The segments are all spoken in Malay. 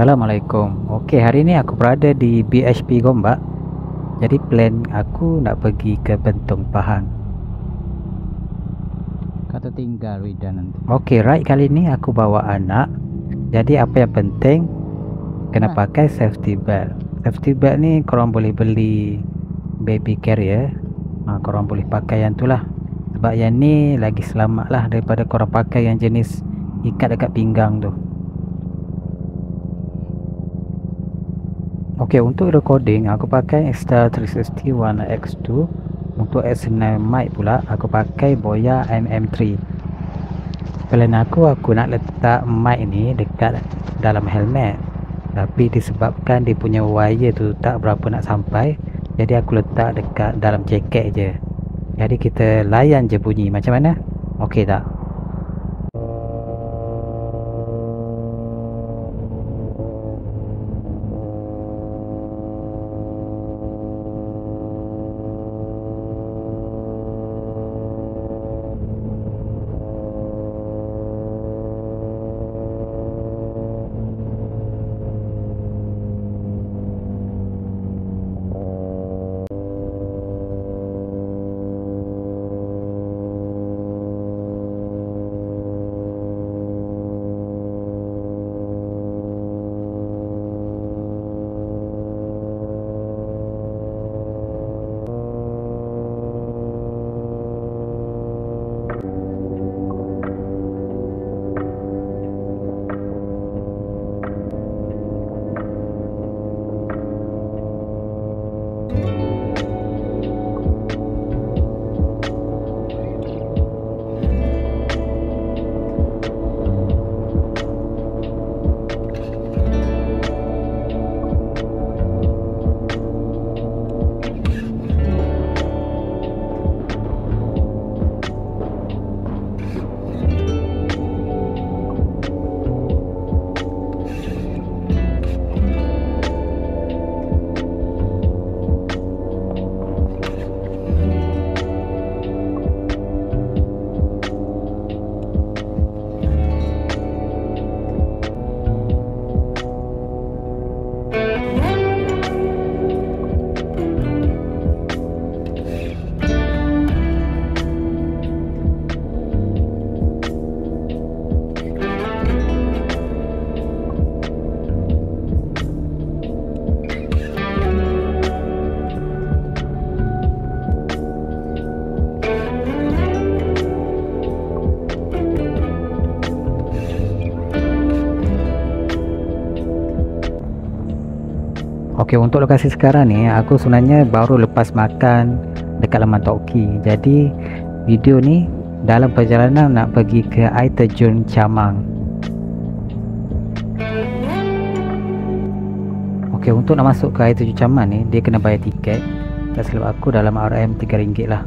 Assalamualaikum. Okey hari ni aku berada di BHP Gombak. Jadi plan aku nak pergi ke Bentong Pahang. Kata tinggal Wida nanti. Okey ride kali ni aku bawa anak. Jadi apa yang penting Kena Ha. pakai safety belt. Safety belt ni korang boleh beli Baby carrier. Ha, Korang boleh pakai yang tu lah. Sebab yang ni lagi selamat lah Daripada korang pakai yang jenis Ikat dekat pinggang tu Okey untuk recording aku pakai Insta360 warna X2 Untuk external mic pula aku pakai Boya MM3 Plan aku aku nak letak mic ni dekat dalam helmet. Tapi disebabkan dia punya wire tu tak berapa nak sampai Jadi aku letak dekat dalam jaket je. Jadi kita layan je bunyi. Macam mana? Okey tak? Okey untuk lokasi sekarang ni aku sebenarnya baru lepas makan dekat Leman Toki. Jadi video ni dalam perjalanan nak pergi ke air terjun Camang. Okey untuk nak masuk ke air terjun Camang ni dia kena bayar tiket. Tak silap aku dalam RM RM3 lah.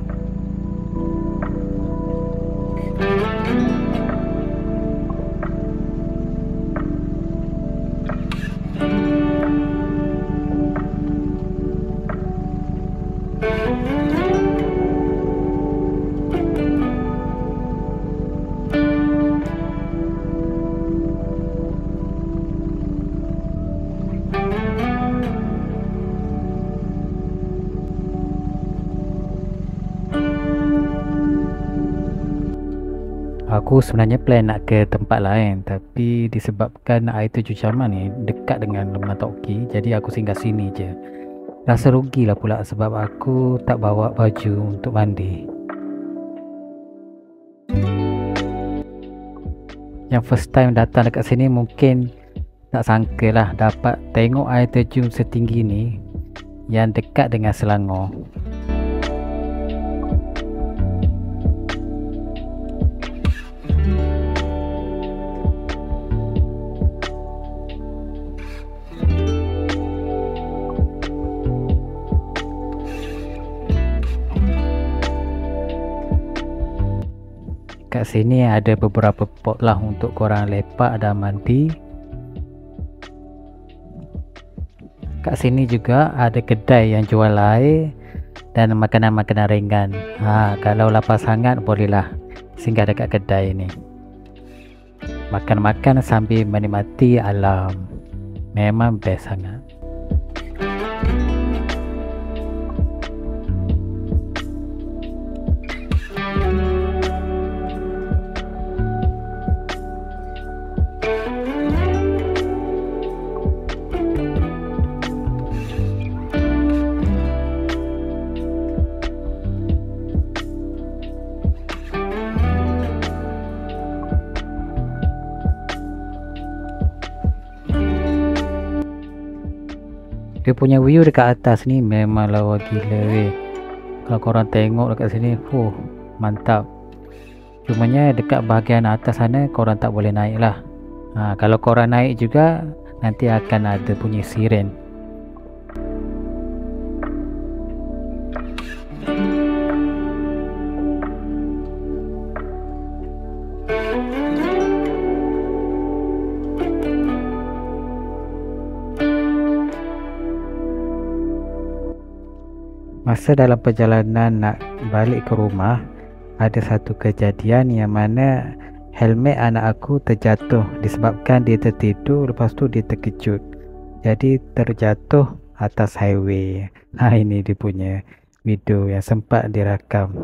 Aku sebenarnya plan nak ke tempat lain tapi disebabkan air terjun Caman ni dekat dengan Leman Toki jadi aku singgah sini je. Rasa rugilah pula sebab aku tak bawa baju untuk mandi. Yang first time datang dekat sini mungkin tak sangka lah dapat tengok air terjun setinggi ni yang dekat dengan Selangor. Kat sini ada beberapa pot lah untuk korang lepak dan mandi. Kat sini juga ada kedai yang jual air dan makanan-makanan ringan. Ha, kalau lapar sangat bolehlah singgah dekat kedai ni. Makan-makan sambil menikmati alam. memang best sangat dia punya view dekat atas ni memang lawa gila weh. Kalau korang tengok dekat sini huh mantap. Cumanya dekat bahagian atas sana korang tak boleh naik lah ha, kalau korang naik juga nanti akan ada bunyi siren Masa dalam perjalanan nak balik ke rumah Ada satu kejadian yang mana Helmet anak aku terjatuh Disebabkan dia tertidur Lepas tu dia terkejut. Jadi terjatuh atas highway. Ha ini dia punya video yang sempat dirakam